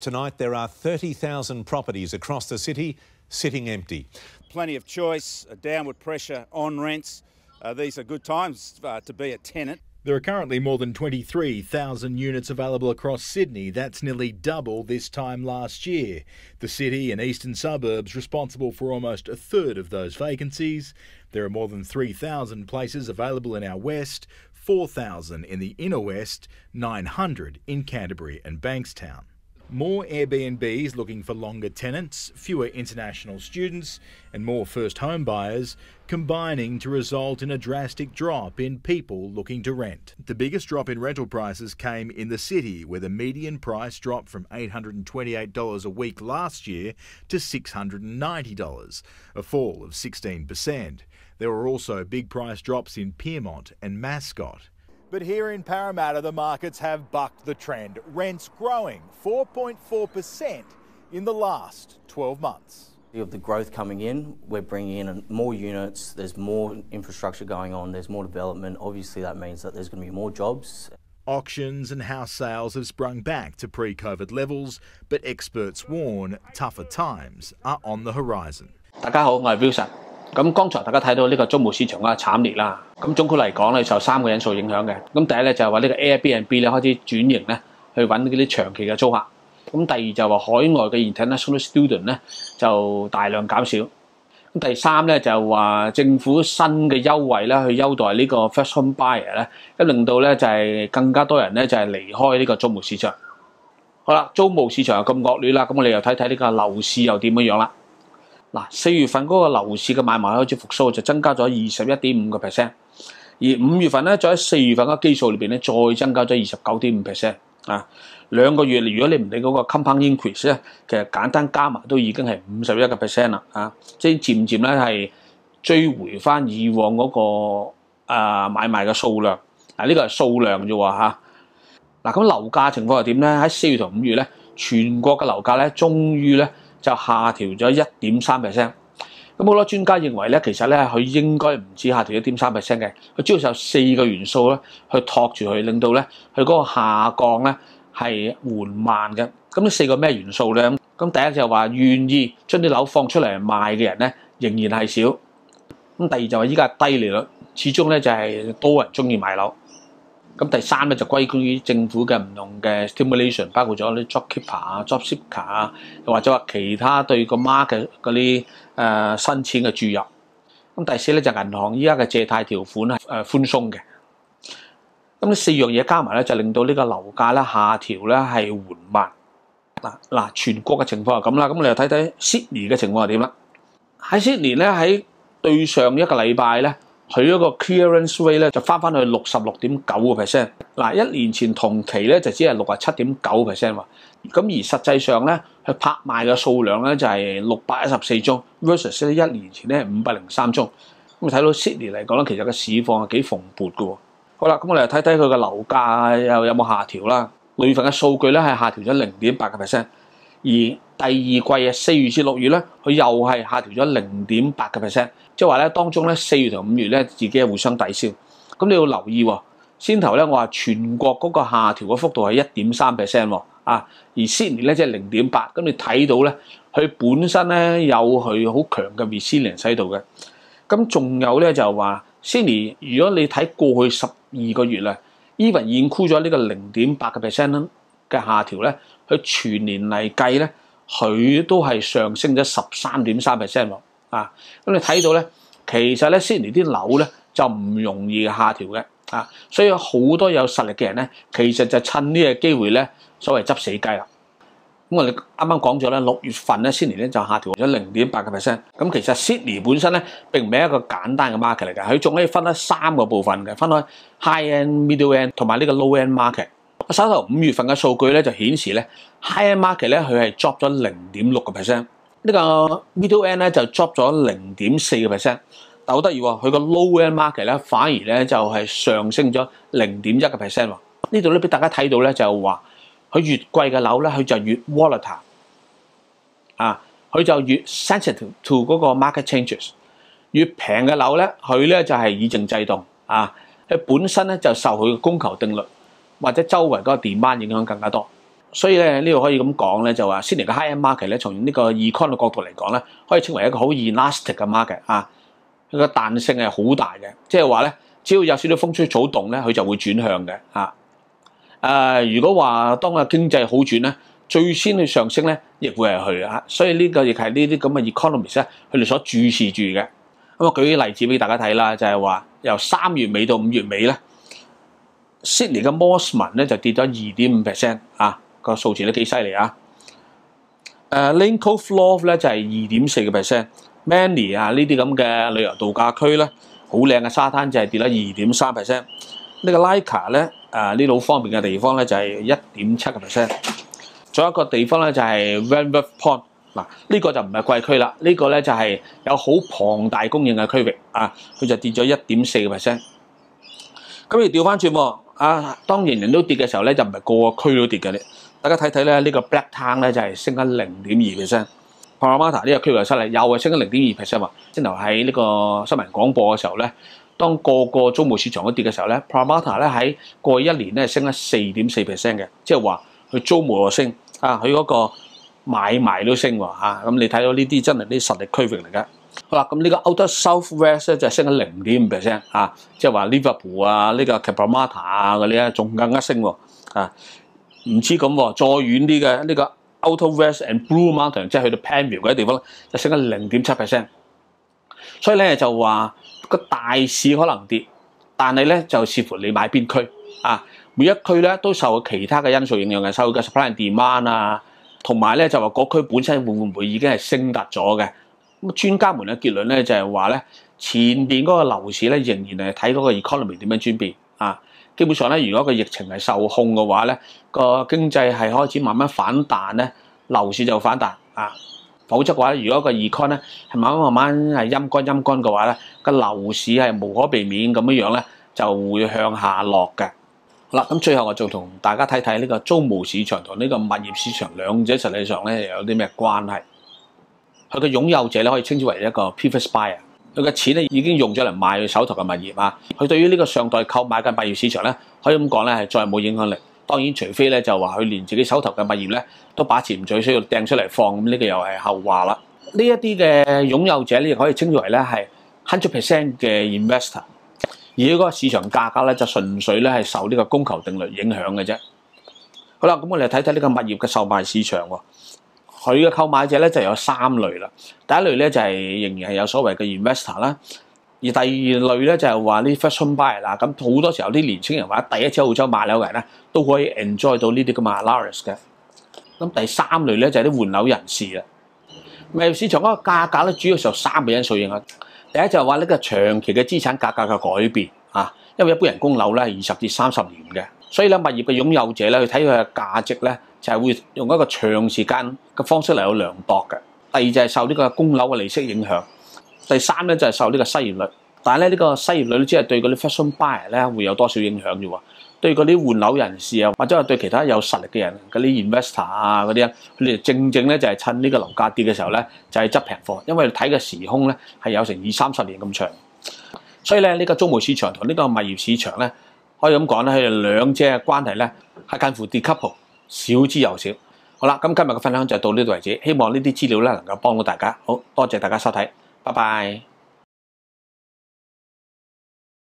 Tonight, there are 30,000 properties across the city sitting empty. Plenty of choice, downward pressure on rents. Uh, these are good times uh, to be a tenant. There are currently more than 23,000 units available across Sydney. That's nearly double this time last year. The city and eastern suburbs responsible for almost a third of those vacancies. There are more than 3,000 places available in our west, 4,000 in the inner west, 900 in Canterbury and Bankstown. More Airbnbs looking for longer tenants, fewer international students, and more first home buyers, combining to result in a drastic drop in people looking to rent. The biggest drop in rental prices came in the city, where the median price dropped from $828 a week last year to $690, a fall of 16%. There were also big price drops in Piermont and Mascot. But here in Parramatta, the markets have bucked the trend. Rents growing 4.4% in the last 12 months. Of the growth coming in, we're bringing in more units, there's more infrastructure going on, there's more development. Obviously, that means that there's going to be more jobs. Auctions and house sales have sprung back to pre COVID levels, but experts warn tougher times are on the horizon. 大家好，我系 Wilson。 咁剛才大家睇到呢個租務市場嘅慘烈啦。咁總括嚟講咧，受三個因素影響嘅。咁第一咧就係話呢個 Airbnb 咧開始轉型咧，去揾嗰啲長期嘅租客。咁第二就話海外嘅 international student 咧就大量減少。咁第三咧就話政府新嘅優惠咧去優待呢個 first home buyer 咧，一令到咧就係更加多人咧就係離開呢個租務市場。好啦，租務市場又咁惡劣啦，咁我哋又睇睇呢個樓市又點樣樣啦。嗱，四月份嗰個樓市嘅買賣開始復甦，就增加咗二十一點五個 percent。而五月份咧，再喺四月份嘅基數裏邊咧，再增加咗二十九點五 percent。啊，兩個月，如果你唔理嗰個 compound increase 咧，其實簡單加埋都已經係五十一個 percent 啦。啊，即係漸漸咧係追回翻以往嗰、個啊買賣嘅數量。啊，呢、個係數量啫喎嚇。嗱、咁樓價情況係點咧？喺四月同五月咧，全國嘅樓價咧，終於咧〜就下調咗一點三 percent。咁好多專家認為咧，其實咧佢應該唔止下調一點三 percent 嘅，佢主要有四個元素咧去托住佢，令到咧佢嗰個下降咧係緩慢嘅。咁呢四個咩元素咧？咁第一就係話願意將啲樓放出嚟賣嘅人咧，仍然係少。咁第二就係依家低利率，始終咧就係多人中意買樓。咁第三咧就歸功於政府嘅唔同嘅 stimulation，包括咗啲 JobKeeper 啊、JobSeeker 啊，又或者話其他對個 market 嗰啲誒新錢嘅注入。咁第四咧就銀行依家嘅借貸條款係誒寬鬆嘅。咁呢四樣嘢加埋咧，就令到呢個樓價咧下調咧係緩慢。嗱嗱，全國嘅情況係咁啦。咁我哋又睇睇 Sydney 嘅情況係點啦。喺 Sydney 咧喺對上一個禮拜咧。佢嗰個 clearance rate 咧就翻翻去六十六點九個 percent。嗱，一年前同期咧就只係六十七點九 percent 喎。咁而實際上咧，佢拍賣嘅數量咧就係六百一十四宗，versus 一年前咧五百零三宗。咁睇到 Sydney 嚟講咧，其實個市況係幾蓬勃嘅喎。好啦，咁我哋睇睇佢嘅樓價又有冇下調啦。六月份嘅數據咧係下調咗零點八個 percent，而第二季啊四月至六月咧，佢又係下調咗零點八個 percent。即係話咧，當中咧四月同五月咧，自己係互相抵消。咁你要留意喎。先頭咧，我話全國嗰個下調嘅幅度係一點三 percent 喎，啊，而 Sydney 咧即係零點八。咁你睇到咧，佢本身咧有佢好強嘅 resilience 喺度嘅。咁仲有咧就係話 Sydney，如果你睇過去十二個月啦，even include 咗呢個零點八嘅 percent 嘅下調咧，佢全年嚟計咧，佢都係上升咗十三點三 percent 喎。啊，咁你睇到咧，其實咧悉尼啲樓咧就唔容易下調嘅，啊，所以好多有實力嘅人咧，其實就趁呢個機會咧，所謂執死雞啦。咁我哋啱啱講咗咧，六月份咧悉尼咧就下調咗零點八個 percent。咁其實悉尼本身咧並唔係一個簡單嘅 market 嚟嘅，佢仲可以分開三個部分嘅，分開 high end、middle end 同埋呢個 low end market。手頭五月份嘅數據咧就顯示咧 high end market 咧佢係 drop 咗零點六個 percent。呢個 middle end 咧就 drop 咗零點四個 percent，但好得意喎，佢個 low end market 咧反而咧就係上升咗零點一個 percent 喎。呢度咧俾大家睇到咧就係話，佢越貴嘅樓咧佢就越 volatile，啊，佢就越 sensitive to 嗰個 market changes。越平嘅樓咧，佢咧就係以靜制動，啊，佢本身咧就受佢嘅供求定律或者周圍嗰個 demand 影響更加多。所以咧呢度可以咁講咧，就話 Sydney 嘅 high end market 咧，從呢個 economy 嘅角度嚟講咧，可以稱為一個好 elastic 嘅 market 啊，佢個彈性係好大嘅，即係話咧，只要有少少風吹草動咧，佢就會轉向嘅啊。誒、如果話當個經濟好轉咧，最先去上升咧，亦會係佢啊。所以呢個亦係呢啲咁嘅 economist 咧，佢哋所注視住嘅。咁啊，舉啲例子俾大家睇啦，就係話由三月尾到五月尾咧，Sydney 嘅 Mosman 咧就跌咗二點五 percent 啊，個數字都幾犀利啊。誒 Lane Cove North 咧就係二點四個 percent，Manly 啊呢啲咁嘅旅遊度假區咧，好靚嘅沙灘就係跌咗二點三 percent。呢個 Lyca 咧誒呢度方便嘅地方咧就係一點七個 percent。仲有一個地方咧就係 Vanworth Point。嗱，呢個就唔係貴區啦，呢、個咧就係有好龐大供應嘅區域啊，佢就跌咗一點四個 percent。咁你調翻轉喎，啊，當人人都跌嘅時候咧，就唔係個個區都跌嘅咧。大家睇睇咧，呢個 Black Town 咧就係升緊零點二 percent。Parramatta 呢個區域出嚟又係升緊零點二 percent 喎。先頭喺呢個新聞廣播嘅時候咧，當個個租務市場都跌嘅時候咧，Parramatta 咧喺過去一年咧升咗四點四 percent 嘅，即係話佢租務又升啊，佢嗰、個。買賣都升喎嚇，咁你睇到呢啲真係啲實力區域嚟嘅。好啦，咁呢個 Outer South West 咧就升咗零點五 percent 啊，即係話 Liverpool 啊，呢個 Cabramatta 啊嗰啲咧仲更加升喎啊，唔知咁喎，再遠啲嘅呢個 Outer West and Blue Mountain，即係去到 Panmure 嗰啲地方咧，就升咗零點七 percent。所以咧就話個大市可能跌，但係咧就視乎你買邊區啊，每一區咧都受其他嘅因素影響嘅，受嘅 supply and demand 啊。同埋咧就話嗰區本身會唔會已經係升達咗嘅？咁專家們嘅結論咧就係話咧，前邊嗰個樓市咧仍然係睇嗰個 economy 點樣轉變啊。基本上咧，如果個疫情係受控嘅話咧，個經濟係開始慢慢反彈咧，樓市就反彈啊。否則嘅話，如果個 econ 咧係慢慢慢慢係陰乾陰乾嘅話咧，個樓市係無可避免咁樣樣咧就會向下落嘅。好啦，咁最後我就同大家睇睇呢個租務市場同呢個物業市場兩者實際上咧有啲咩關係？佢嘅擁有者咧可以稱之為一個 previous buyer，佢嘅錢咧已經用咗嚟買佢手頭嘅物業啊。佢對於呢個上代購買嘅物業市場咧，可以咁講咧係再冇影響力。當然，除非咧就話佢連自己手頭嘅物業咧都把持唔住，需要掟出嚟放，咁呢個又係後話啦。呢一啲嘅擁有者咧，可以稱之為咧係 hundred percent 嘅 investor。而嗰個市場價格咧，就純粹咧係受呢個供求定律影響嘅啫。好啦，咁我哋睇睇呢個物業嘅售賣市場喎。佢嘅購買者咧就有三類啦。第一類咧就係仍然係有所謂嘅 investor 啦。而第二類咧就係話呢 first home buyer 啦。咁好多時候啲年青人或者第一次澳洲買樓嘅人咧，都可以 enjoy 到呢啲咁嘅 allowance 嘅。咁第三類咧就係啲換樓人士啦。物業市場嗰個價格咧，主要受三個因素影響。第一就係話呢個長期嘅資產價格嘅改變啊，因為一般人供樓咧係二十至三十年嘅，所以咧物業嘅擁有者咧去睇佢嘅價值咧就係會用一個長時間嘅方式嚟去量度嘅。第二就係受呢個供樓嘅利息影響，第三咧就係受呢個失業率，但係咧呢個失業率只係對嗰啲 fashion buyer 咧會有多少影響啫喎。對嗰啲換樓人士啊，或者係對其他有實力嘅人，嗰啲 investor 啊嗰啲啊，佢哋正正咧就係趁呢個樓價跌嘅時候咧，就係執平貨，因為睇嘅時空咧係有成二三十年咁長，所以咧呢個租務市場同呢個物業市場咧，可以咁講咧，佢哋兩者嘅關係咧係近乎 decouple，少之又少。好啦，咁今日嘅分享就到呢度為止，希望呢啲資料咧能夠幫到大家。好多謝大家收睇，拜拜。